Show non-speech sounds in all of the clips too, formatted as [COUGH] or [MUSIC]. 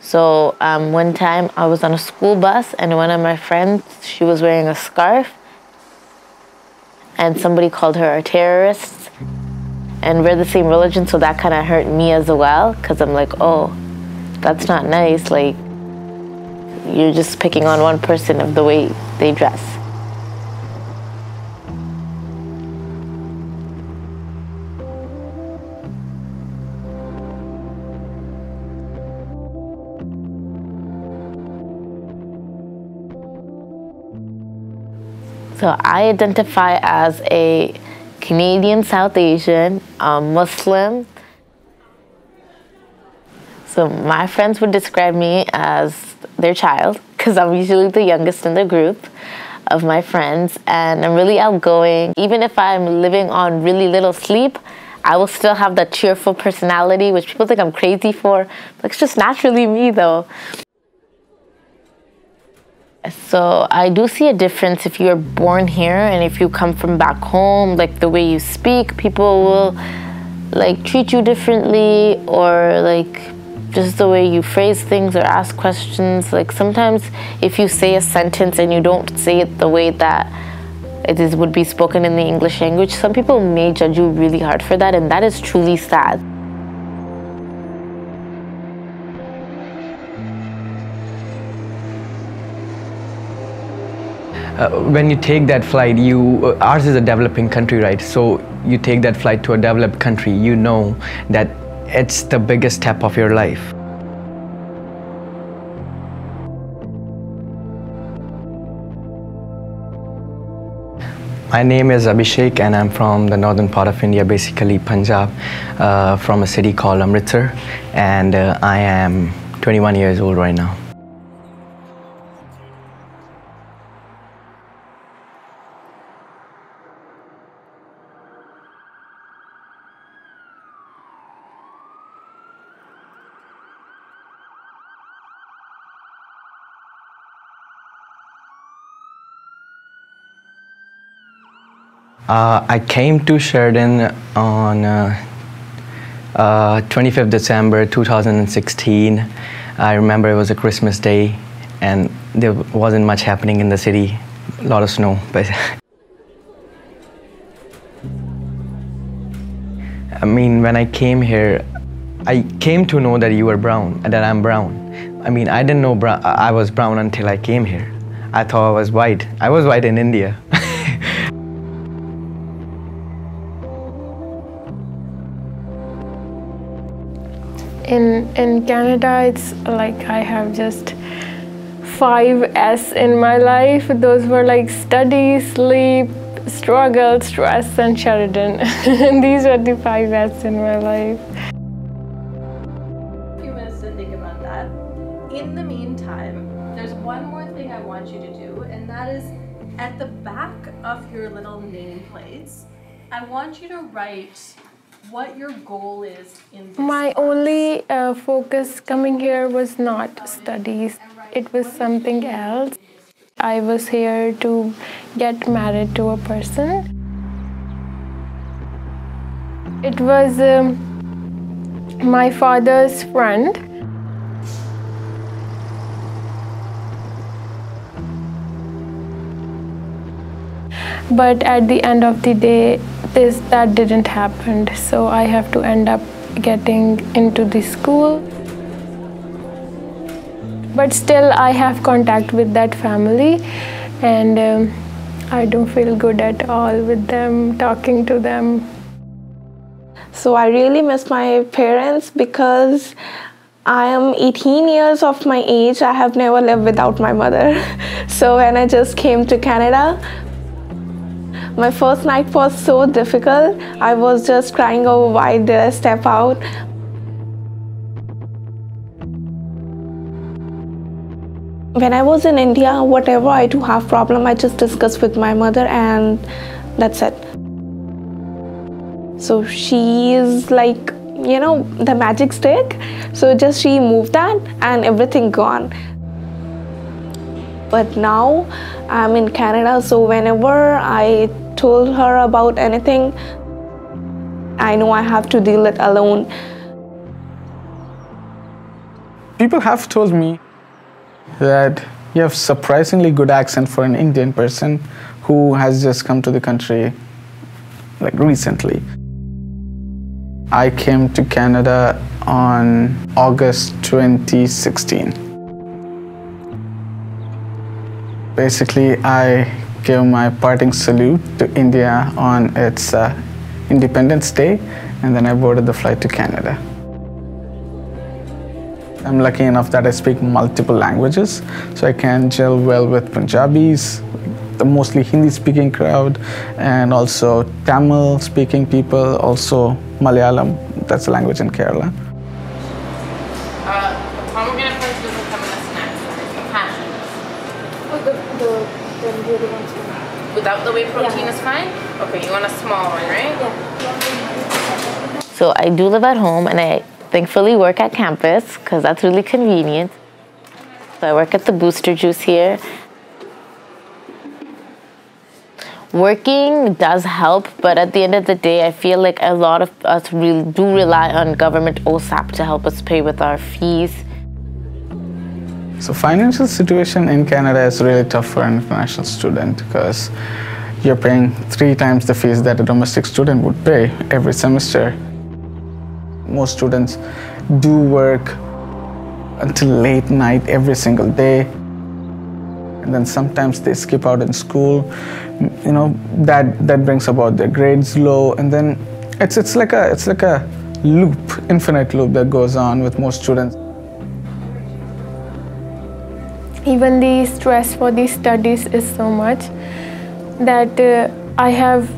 So um, one time I was on a school bus and one of my friends, she was wearing a scarf and somebody called her a terrorist. And we're the same religion, so that kind of hurt me as well because I'm like, oh, that's not nice. Like, you're just picking on one person of the way they dress. So I identify as a Canadian South Asian um, Muslim. So my friends would describe me as their child because I'm usually the youngest in the group of my friends and I'm really outgoing. Even if I'm living on really little sleep, I will still have that cheerful personality, which people think I'm crazy for. It's just naturally me though. So I do see a difference if you're born here and if you come from back home, like the way you speak, people will like treat you differently or like just the way you phrase things or ask questions. Like sometimes if you say a sentence and you don't say it the way that it is would be spoken in the English language, some people may judge you really hard for that and that is truly sad. Uh, when you take that flight, you uh, ours is a developing country, right? So you take that flight to a developed country, you know that it's the biggest step of your life. My name is Abhishek and I'm from the northern part of India, basically Punjab, uh, from a city called Amritsar and uh, I am 21 years old right now. Uh, I came to Sheridan on uh, uh, 25th December 2016. I remember it was a Christmas day and there wasn't much happening in the city, a lot of snow. But [LAUGHS] I mean, when I came here, I came to know that you were brown, that I'm brown. I mean, I didn't know I was brown until I came here. I thought I was white. I was white in India. In in Canada it's like I have just five S in my life. Those were like study, sleep, struggle, stress, and Sheridan. [LAUGHS] These are the five S in my life. A few to think about that. In the meantime, there's one more thing I want you to do, and that is at the back of your little nameplates, I want you to write what your goal is in this My only uh, focus coming here was not studies, it was something else. I was here to get married to a person. It was um, my father's friend. But at the end of the day, this that didn't happen. So I have to end up getting into the school. But still, I have contact with that family, and um, I don't feel good at all with them, talking to them. So I really miss my parents because I am 18 years of my age. I have never lived without my mother. [LAUGHS] So when I just came to Canada, my first night was so difficult. I was just crying over why did I step out. When I was in India, whatever I do have problem, I just discuss with my mother and that's it. So she is like, you know, the magic stick. So just she moved that and everything gone. But now I'm in Canada, so whenever I told her about anything, I know I have to deal it alone. people have told me that you have surprisingly good accent for an Indian person who has just come to the country like recently. I came to Canada on August 2016. Basically, I gave my parting salute to India on its uh, Independence Day, and then I boarded the flight to Canada. I'm lucky enough that I speak multiple languages, so I can gel well with Punjabis, the mostly Hindi speaking crowd, and also Tamil speaking people, also Malayalam, that's a language in Kerala. Without the whey protein is fine? Okay, you want a small one, right? Yeah. So I do live at home and I thankfully work at campus because that's really convenient. So I work at the Booster Juice here. Working does help, but at the end of the day, I feel like a lot of us really do rely on government OSAP to help us pay with our fees. So financial situation in Canada is really tough for an international student because you're paying three times the fees that a domestic student would pay every semester. Most students do work until late night every single day. And then sometimes they skip out in school. You know, that that brings about their grades low and then it's it's like a it's like a loop, infinite loop that goes on with most students. Even the stress for the studies is so much that uh, I have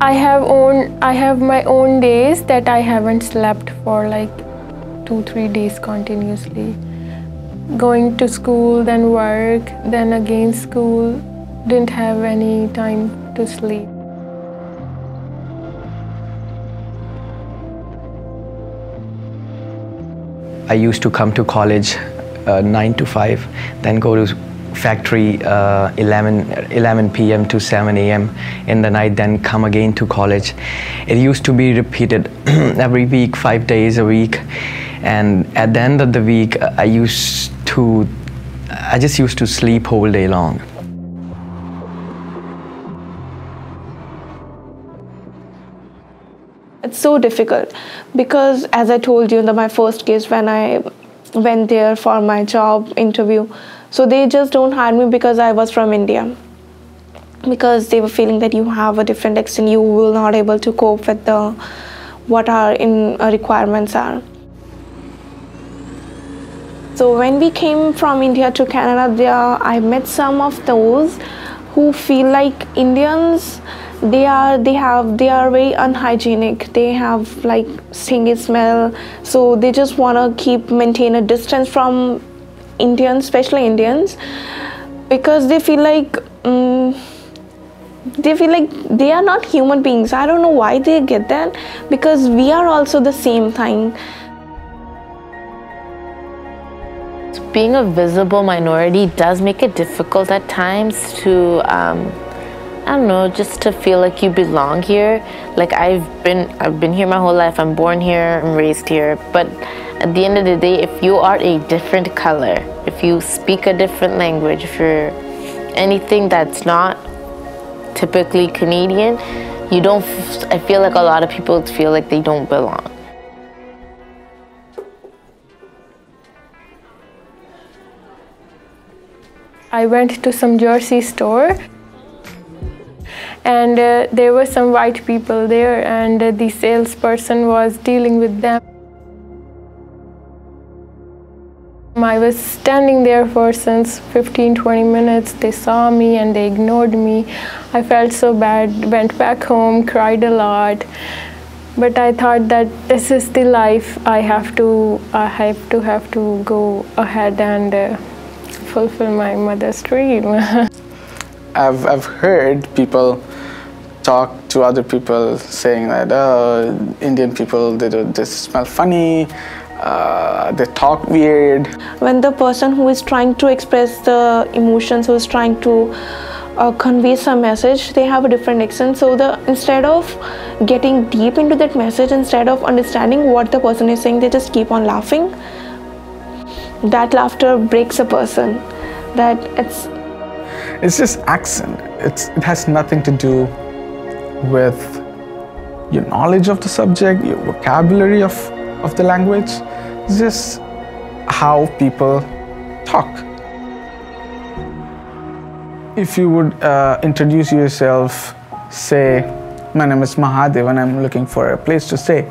I have own I have my own days that I haven't slept for like two three days continuously. Going to school then work then again school didn't have any time to sleep. I used to come to college uh, 9 to 5, then go to factory uh, 11, 11 p.m. to 7 a.m. in the night, then come again to college. It used to be repeated [CLEARS THROAT] every week, five days a week. And at the end of the week, I used to, I just used to sleep whole day long. It's so difficult because, as I told you in the, my first case, when I went there for my job interview, so they just don't hire me because I was from India. Because they were feeling that you have a different accent, you will not able to cope with the what our in uh, requirements are. So when we came from India to Canada, there I met some of those who feel like Indians they are they have they are very unhygienic. They have like stinky smell. So they just want to keep maintain a distance from indians especially indians because they feel like um, they feel like they are not human beings. I don't know why they get that because we are also the same thing. Being a visible minority does make it difficult at times to um, I don't know, just to feel like you belong here. Like I've been I've been here my whole life. I'm born here, I'm raised here. But at the end of the day, if you are a different color, if you speak a different language, if you're anything that's not typically Canadian, you don't I feel like a lot of people feel like they don't belong. I went to some jersey store and uh, there were some white people there and uh, the salesperson was dealing with them. I was standing there for since 15 20 minutes. They saw me and they ignored me. I felt so bad went back home cried a lot. But I thought that this is the life I have to I have to have to go ahead and uh, fulfill my mother's dream [LAUGHS] I've, I've heard people talk to other people saying that oh, Indian people they, do, they smell funny, uh, they talk weird. when the person who is trying to express the emotions who is trying to uh, convey some message they have a different accent so the instead of getting deep into that message instead of understanding what the person is saying they just keep on laughing that laughter breaks a person. That it's It's just accent. It's, it has nothing to do with your knowledge of the subject, your vocabulary of, of the language. It's just how people talk. If you would uh, introduce yourself, say, my name is Mahadev and I'm looking for a place to stay,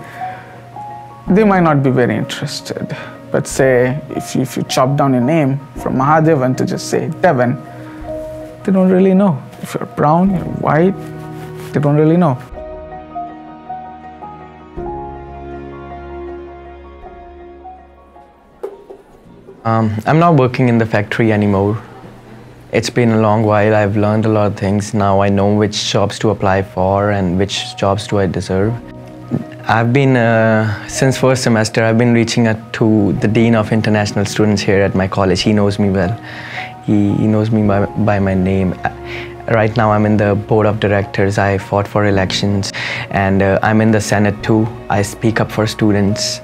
they might not be very interested. But say, if you, if you chop down your name from Mahadevan to just say Devan, they don't really know. If you're brown, you're white, they don't really know. Um, I'm not working in the factory anymore. It's been a long while. I've learned a lot of things. Now I know which jobs to apply for and which jobs do I deserve. I've been, uh, since first semester, I've been reaching out to the Dean of International Students here at my college. He knows me well. He, he knows me by, by my name. Right now, I'm in the board of directors. I fought for elections, and uh, I'm in the Senate too. I speak up for students.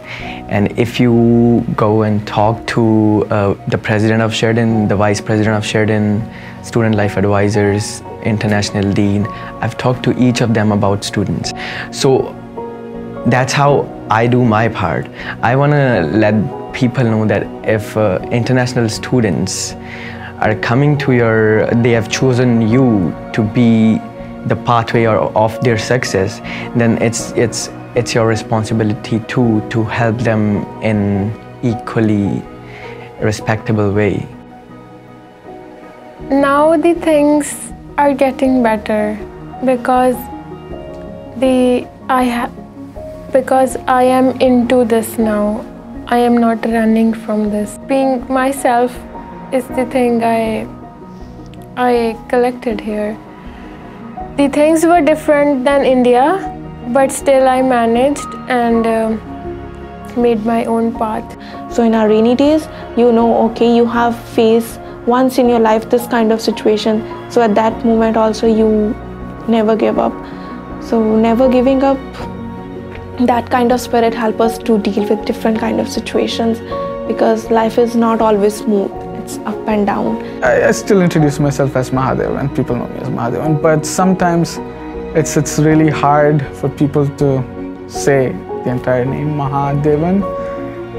And if you go and talk to uh, the president of Sheridan, the vice president of Sheridan, student life advisors, international dean, I've talked to each of them about students. So that's how I do my part. I want to let people know that if uh, international students are coming to your, they have chosen you to be the pathway or, of their success, then it's it's it's your responsibility too to help them in equally respectable way. now the things are getting better because the I have because I am into this now. I am not running from this. Being myself is the thing I I collected here. The things were different than India, but still I managed and um made my own path. So in our rainy days, you know, okay, you have faced once in your life this kind of situation. So at that moment also you never give up. So never giving up, that kind of spirit help us to deal with different kind of situations because life is not always smooth. It's up and down. I, I still introduce myself as Mahadev and people know me as Mahadevan, but sometimes it's, it's really hard for people to say the entire name Mahadevan.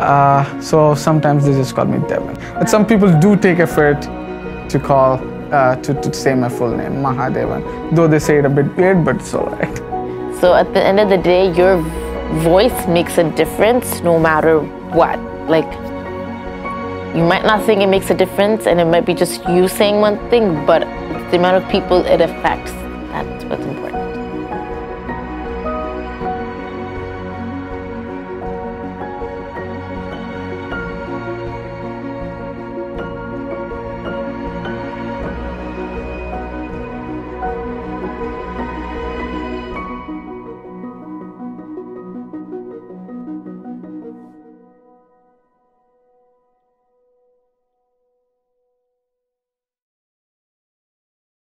Uh, so sometimes they just call me Devan. But some people do take effort to call, uh, to, to say my full name, Mahadevan. Though they say it a bit weird, but it's alright. So at the end of the day, your voice makes a difference no matter what. Like, you might not think it makes a difference, and it might be just you saying one thing, but the amount of people it affects, that's what's important.